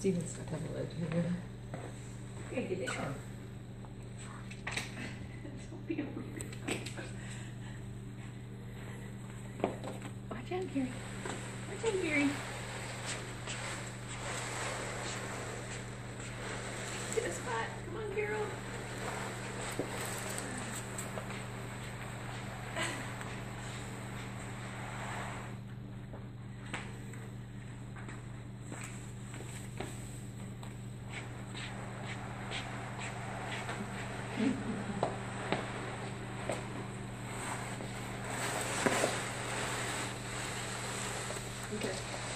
Steven's got to have a ledge here. Okay, get down. Don't be over Watch out, Gary. Watch out, Gary. Get a spot. Come on, Carol. Okay.